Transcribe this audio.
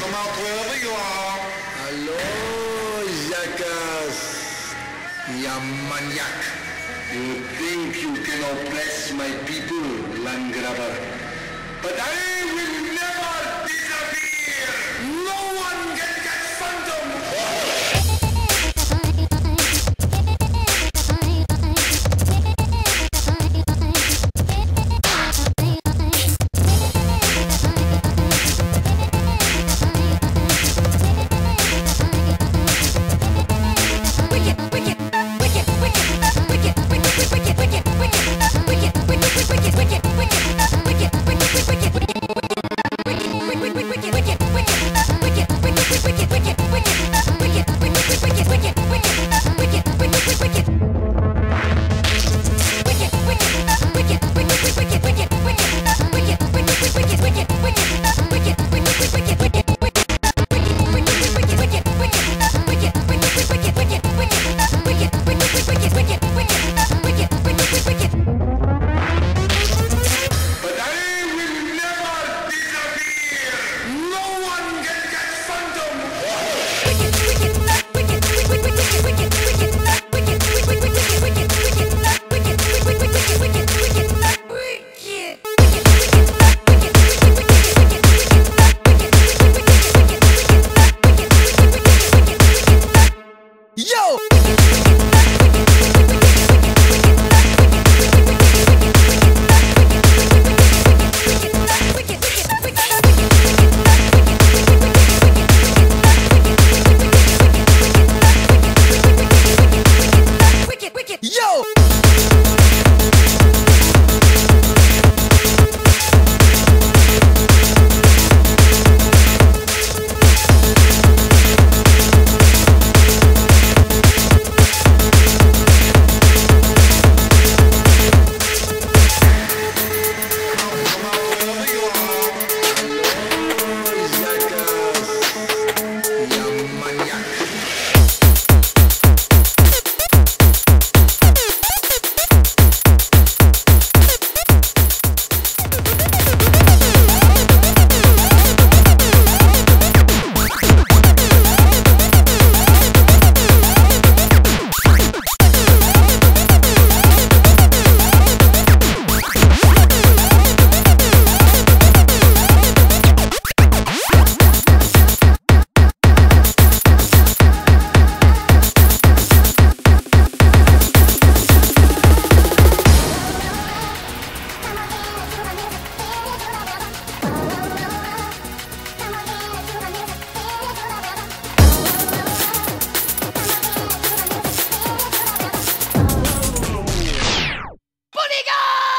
come out wherever you are. Hello, Jackass. Ya maniac. You think you can oppress my people, land grabber. But I will Yo! No!